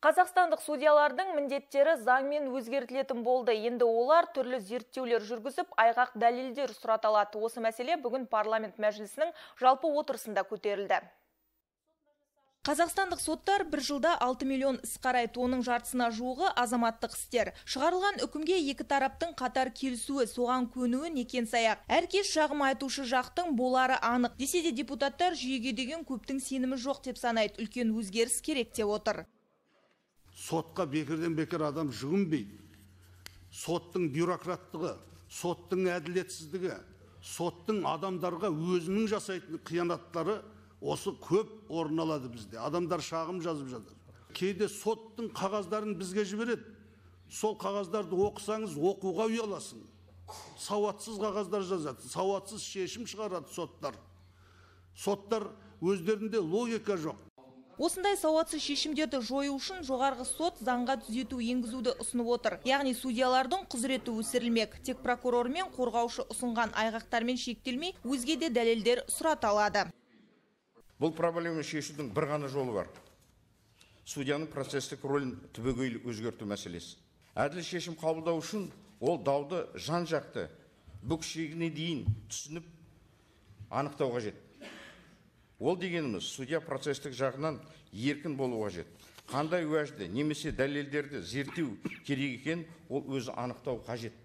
Қазақстандық судьялардың міндеттері заңмен өзгертілетін болды. Енді олар түрлі зерттеулер жүргізіп, айғақ дәлелдер сұраталады. Осы мәселе бүгін парламент мәжілісінің жалпы отырысында көтерілді. Қазақстандық соттар бір жылда 6 миллион іс қарайды, оның жартысына жуығы азаматтық істер. Шығарылған үкімге екі тараптың қатар келісуі, соған көнуі некен саяқ. Әркез шағым айтушы жақтың болары анық. Десе де депутаттар жүйеге деген көптің сенімі жоқ деп санайды. Үлкен өзгеріс керек деп отыр. Сотқа бекерден бекер адам жүгінбейді. Соттың бюрократтығы, соттың әділетсіздігі, соттың адамдарға өзінің жасайтын қиянаттары осы көп орын алады бізде. Адамдар шағым жазып жатыр. Кейде соттың қағаздарын бізге жібереді. Сол қағаздарды оқысаңыз оқуға ұяласың. Сауатсыз қағаздар жазады сауатсыз шешім шығарады соттар. Соттар өздерінде логика жоқ. Осындай сауатсыз шешімдерді жою үшін жоғарғы сот заңға түзету енгізуді ұсынып отыр. Яғни судьялардың құзыреті өсірілмек. Тек прокурор мен қорғаушы ұсынған айғақтармен шектелмей, өзге де дәлелдер сұраталады бұл проблеманы шешудің бір ғана жолы бар судьяның процестік рөлін түбегейлі өзгерту мәселесі әділ шешім қабылдау үшін ол дауды жан жақты бүк шегіне дейін түсініп анықтау қажет ол дегеніміз судья процестік жағынан еркін болу қажет. Қандай уәжді немесе дәлелдерді зерттеу керек екен ол өзі анықтау қажет.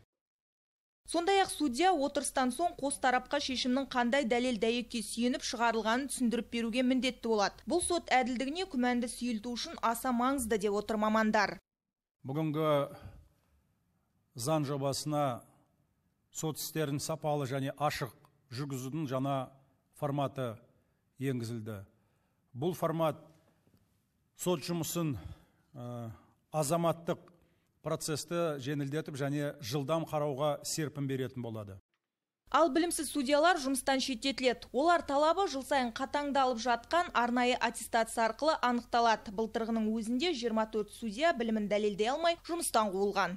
Сондай ақ судья отырыстан соң қос тарапқа шешімнің қандай дәлел дәйекке сүйеніп шығарылғанын түсіндіріп беруге міндетті болады. Бұл сот әділдігіне күмәнді сейілту үшін аса маңызды деп отыр мамандар. Бүгінгі заң жобасына сот істерін сапалы және ашық жүргізудің жаңа форматы енгізілді бұл формат сот жұмысын азаматтық процесті жеңілдетіп және жылдам қарауға серпін беретін болады Ал білімсіз судьялар жұмыстан шеттетіледі. Олар талабы жыл сайын қатаңдалып жатқан арнайы аттестация арқылы анықталады. Былтырғының өзінде 24 судья білімін дәлелдей алмай жұмыстан қуылған.